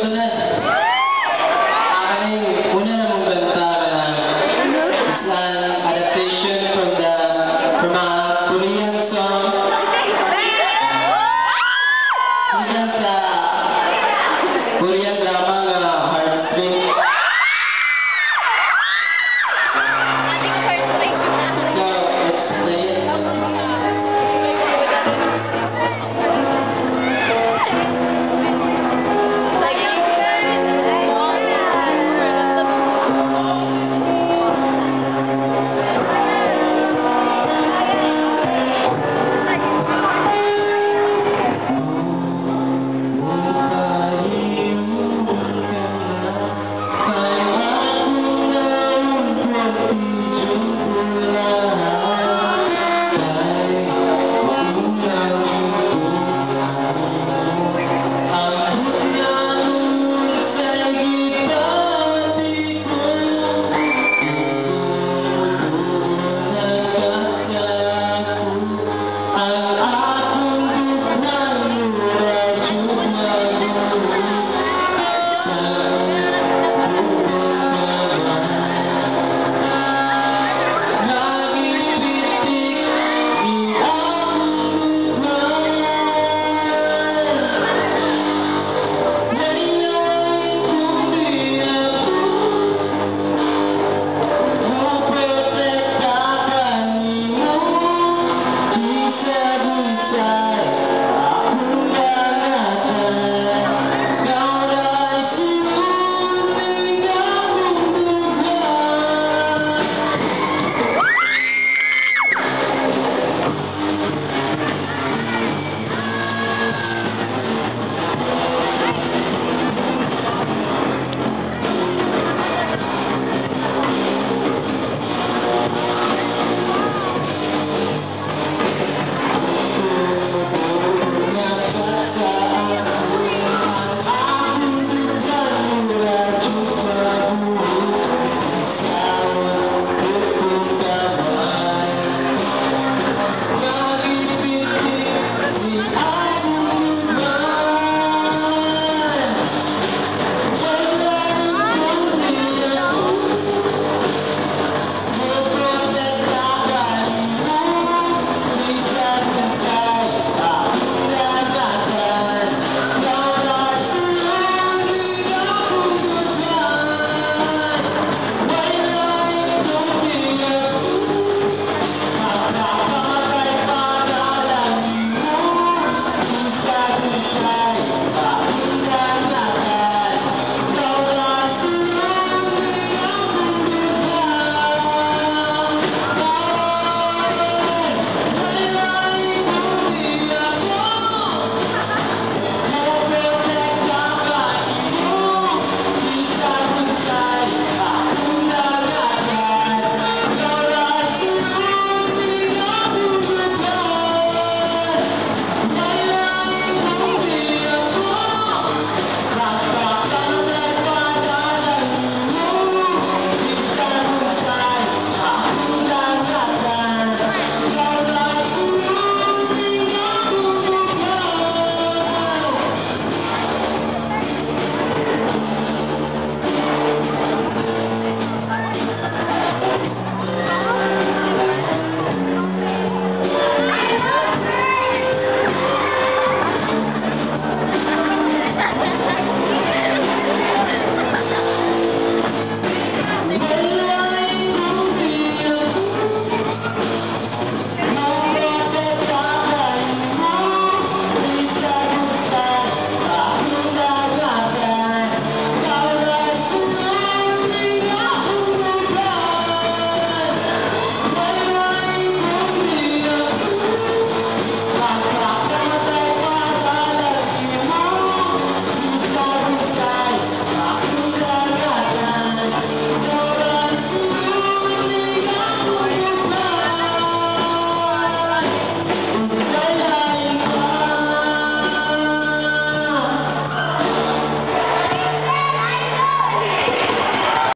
சொன்னேன்